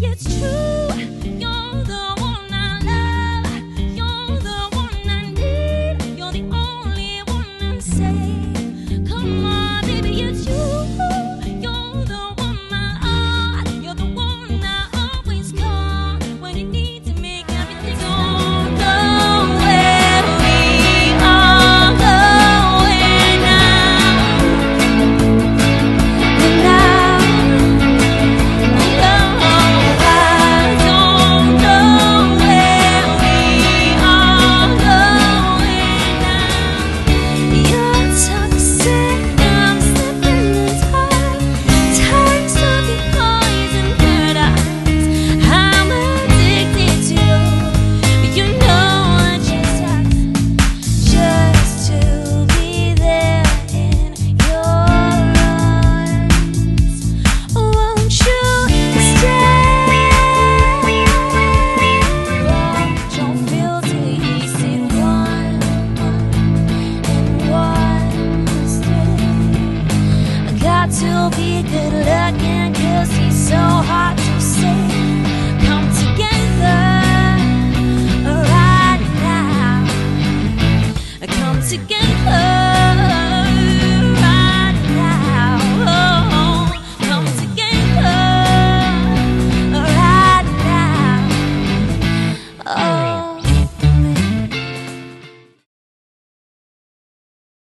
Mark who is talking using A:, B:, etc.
A: it's true. You're to be good looking Cause he's so hard to see. Come together Right now. Come together.